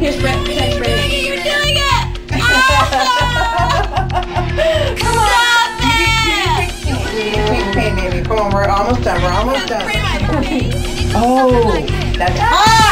Here's spray. Thanks. You're doing it! Come on. Stop You baby. Come on, we're almost done. We're almost done. Oh, that's!